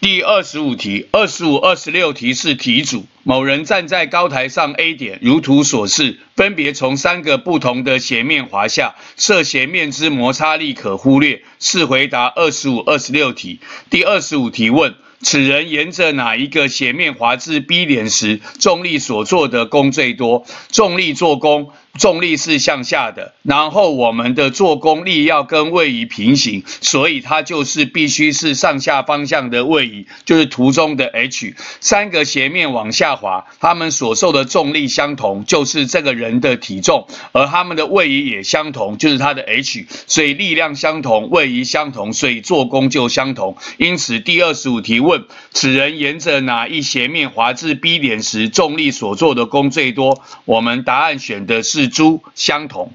第二十五题，二十五、二十六题是题组。某人站在高台上 A 点，如图所示，分别从三个不同的斜面滑下，涉斜面之摩擦力可忽略。是回答二十五、二十六题。第二十五题问。此人沿着哪一个斜面滑至 B 点时，重力所做的功最多？重力做功，重力是向下的，然后我们的做功力要跟位移平行，所以它就是必须是上下方向的位移，就是图中的 H。三个斜面往下滑，他们所受的重力相同，就是这个人的体重，而他们的位移也相同，就是他的 H。所以力量相同，位移相同，所以做功就相同。因此第二十五题。问此人沿着哪一斜面滑至 B 点时，重力所做的功最多？我们答案选的是猪，相同。